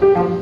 Gracias.